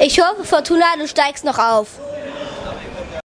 Ich hoffe, Fortuna, du steigst noch auf.